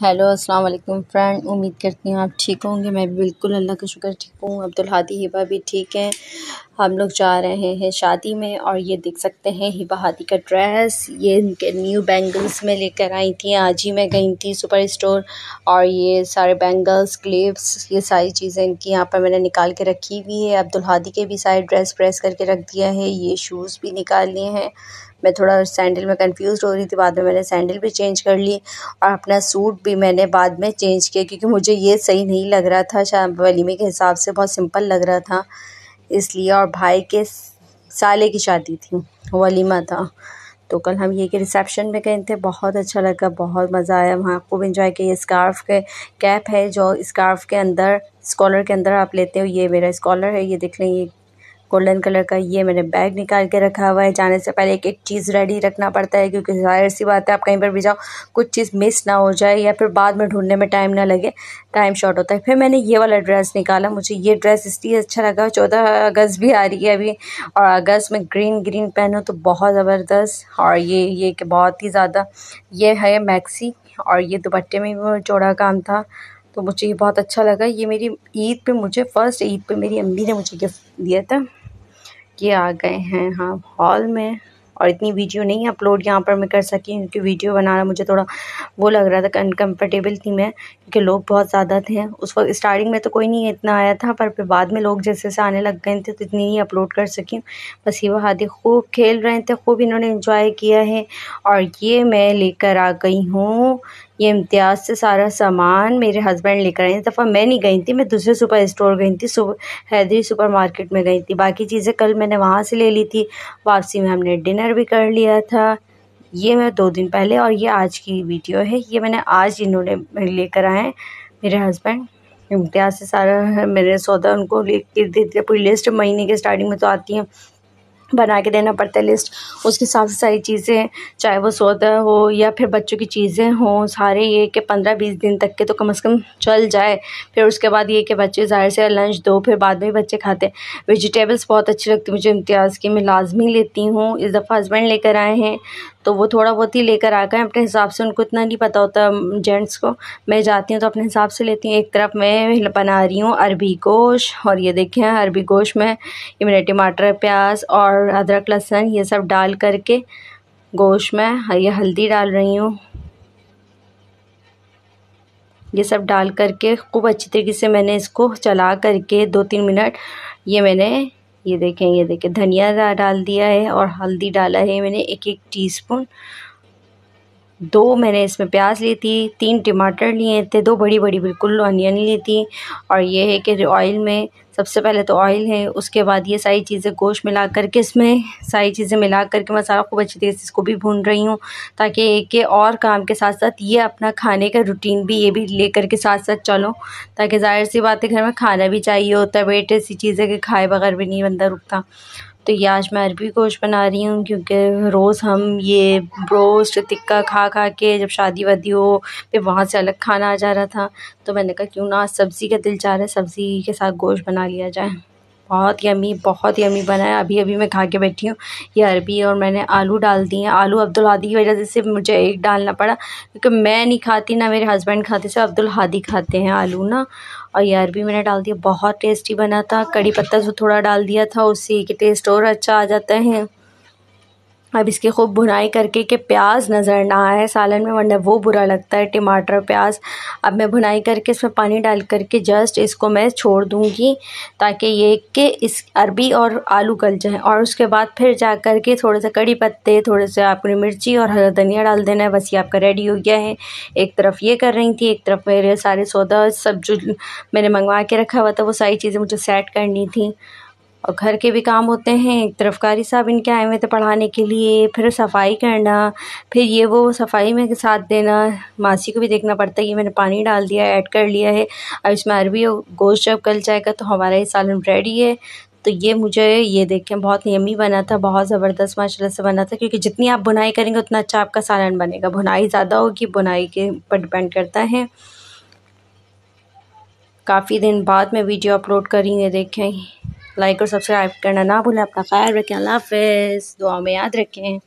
Hello अस्सलाम वालेकुम friend उम्मीद करती हूँ आप ठीक होंगे। मैं भी बिल्कुल अल्लाह का शुक्र ठीक हूँ। अब्दुल हादी हिबा भी ठीक हैं। हम लोग जा रहे हैं शादी में और ये देख सकते हैं हिबा हादी का ड्रेस ये इनके न्यू बैंगल्स में लेकर आई थी। आज ही मैं गई थी सुपर स्टोर और ये सारे बैंगल्स क्लिप्स ये सारी चीज़ें इनकी यहाँ पर मैंने निकाल के रखी हुई है। अब्दुल हादी के भी सारे ड्रेस प्रेस करके रख दिया है। ये शूज़ भी निकाल लिए हैं। मैं थोड़ा सैंडल में कंफ्यूज हो रही थी, बाद में मैंने सैंडल भी चेंज कर ली और अपना सूट भी मैंने बाद में चेंज किया क्योंकि मुझे ये सही नहीं लग रहा था शाम वलीमे के हिसाब से बहुत सिंपल लग रहा था। इसलिए और भाई के साले की शादी थी, वलीमा था। तो कल हम ये कि रिसेप्शन में गए थे, बहुत अच्छा लगा, बहुत मज़ा आया। वहाँ खूब इन्जॉय किया स्कार्फ़ के कैप है जो स्कार्फ़ के अंदर स्कॉलर के अंदर आप लेते हो, ये मेरा स्कॉलर है, ये देख लें, ये गोल्डन कलर का ये मैंने बैग निकाल के रखा हुआ है। जाने से पहले एक एक चीज़ रेडी रखना पड़ता है क्योंकि ज़ाहिर सी बात है, आप कहीं पर भी जाओ, कुछ चीज़ मिस ना हो जाए या फिर बाद में ढूँढने में टाइम ना लगे टाइम शॉर्ट होता है। फिर मैंने ये वाला ड्रेस निकाला। मुझे ये ड्रेस इसलिए अच्छा लगा, चौदह अगस्त भी आ रही है अभी और अगस्त में ग्रीन ग्रीन पहनो तो बहुत ज़बरदस्त और ये ये कि बहुत ही ज़्यादा, ये है मैक्सी और ये दुपट्टे में भी चौड़ा काम था तो मुझे ये बहुत अच्छा लगा। ये मेरी ईद पे मुझे फ़र्स्ट ईद पे मेरी अम्मी ने मुझे गिफ्ट दिया था। ये आ गए हैं हाँ हॉल में। और इतनी वीडियो नहीं अपलोड यहाँ पर मैं कर सकी क्योंकि वीडियो बनाना मुझे थोड़ा वो लग रहा था अनकम्फर्टेबल थी मैं, क्योंकि लोग बहुत ज़्यादा थे। उस वक्त स्टार्टिंग में तो कोई नहीं इतना आया था, पर फिर बाद में लोग जैसे जैसे आने लग गए थे तो इतनी ही अपलोड कर सकी बस ये हादी खूब खेल रहे थे, खूब इन्होंने इन्जॉय किया है। और ये मैं लेकर आ गई हूँ ये इम्तियाज़ से सारा सामान मेरे हस्बैंड लेकर आए इस दफ़ा मैं नहीं गई थी, मैं दूसरे सुपर स्टोर गई थी हैदरी सुपर मार्केट में गई थी। बाकी चीज़ें कल मैंने वहाँ से ले ली थी। वापसी में हमने डिनर भी कर लिया था। ये मैं दो दिन पहले और ये आज की वीडियो है। ये मैंने आज इन्होंने लेकर आए मेरे हस्बैंड इम्तियाज़ से सारा मेरे सौदा उनको ले देते पूरी लिस्ट महीने के स्टार्टिंग में तो आती हैं। बना के देना पड़ता है लिस्ट उसके हिसाब से सारी चीज़ें, चाहे वो सौदा हो या फिर बच्चों की चीज़ें हों, सारे ये कि पंद्रह बीस दिन तक के तो कम से कम चल जाए। फिर उसके बाद ये कि बच्चे ज़ाहिर से लंच दो, फिर बाद में बच्चे खाते वेजिटेबल्स बहुत अच्छी लगती मुझे इम्तियाज़ की, मैं लाजमी लेती हूँ। इस दफ़ा हस्बैंड लेकर आए हैं। तो वो थोड़ा बहुत ही लेकर आ गए अपने हिसाब से उनको इतना नहीं पता होता जेंट्स को। मैं जाती हूँ तो अपने हिसाब से लेती हूँ। एक तरफ़ मैं बना रही हूँ अरबी गोश और ये देखें अरबी गोश में ये मैंने टमाटर, प्याज और अदरक, लहसुन ये सब डाल करके गोश में ये हल्दी डाल रही हूँ। ये सब डाल करके खूब अच्छी तरीके से मैंने इसको चला करके दो तीन मिनट ये मैंने ये देखें ये देखें, धनिया डाल दिया है और हल्दी डाला है मैंने एक एक टीस्पून। दो मैंने इसमें प्याज ली थी, तीन टमाटर लिए थे, दो बड़ी बड़ी बिल्कुल अनियन ली थी। और ये है कि ऑयल में सबसे पहले तो ऑयल है, उसके बाद ये सारी चीज़ें गोश्त मिला करके इसमें, सारी चीज़ें मिला करके मसाला खूब अच्छी तरीके से इसको भी भून रही हूँ, ताकि एक के और काम के साथ साथ ये अपना खाने का रूटीन भी ये भी ले कर के साथ साथ चलो, ताकि ज़ाहिर सी बात है घर में खाना भी चाहिए होता है वेट ऐसी चीज़ें कि खाए बगैर भी नहीं बंदा रुकता। तो ये आज मैं अरबी गोश्त बना रही हूँ क्योंकि रोज़ हम ये ब्रोस्ट टिक्का खा खा के जब शादी वादी हो, फिर वहाँ से अलग खाना आ जा रहा था। तो मैंने कहा, क्यों ना, सब्ज़ी का दिल चाह रहा है, सब्ज़ी के साथ गोश्त बना लिया जाए। बहुत यमी बहुत यमी बना है। अभी अभी मैं खा के बैठी हूँ। ये अरबी और मैंने आलू डाल दिए हैं। आलू अब्दुल हादी की वजह से सिर्फ़ मुझे एक डालना पड़ा, क्योंकि मैं नहीं खाती, ना मेरे हस्बैंड खाते से अब्दुल हादी खाते हैं आलू ना। और ये अरबी मैंने डाल दिया। बहुत टेस्टी बना था। कड़ी पत्ता से थोड़ा डाल दिया था, उससे कि टेस्ट और अच्छा आ जाता है। अब इसकी खूब भुनाई करके कि प्याज नज़र ना आए। सालन में वरना वो बुरा लगता है, टमाटर, प्याज। अब मैं भुनाई करके इसमें पानी डाल करके जस्ट इसको मैं छोड़ दूँगी ताकि ये कि इस अरबी और आलू गल जाए और उसके बाद फिर जा कर के थोड़े से कड़ी पत्ते, थोड़े से आपने मिर्ची और हरा धनिया डाल देना है। बस ये आपका रेडी हो गया है। एक तरफ़ ये कर रही थी, एक तरफ़ मेरे सारे सौदा सब जो मैंने मंगवा के रखा हुआ था, वो सारी चीज़ें मुझे सेट करनी थी। और घर के भी काम होते हैं। एक तरफ़ कारी साहब इनके आए हुए थे पढ़ाने के लिए, फिर सफ़ाई करना, फिर ये वो सफ़ाई में साथ देना। मासी को भी देखना पड़ता है कि मैंने पानी डाल दिया ऐड कर लिया है। अब इसमें अरबी और गोश्त जब गल जाएगा तो हमारा ये सालन रेडी है। तो ये मुझे ये देखें बहुत यमी बना था, बहुत ज़बरदस्त माशाल्लाह से बना था, क्योंकि जितनी आप बुनाई करेंगे, उतना अच्छा आपका सालन बनेगा। बुनाई ज़्यादा होगी, बुनाई के ऊपर डिपेंड करता है। काफ़ी दिन बाद मैं वीडियो अपलोड करी है, देखें। लाइक और सब्सक्राइब करना ना भूलें अपना। ख्याल रखें। अल्लाह हाफ़ दुआ में याद रखें।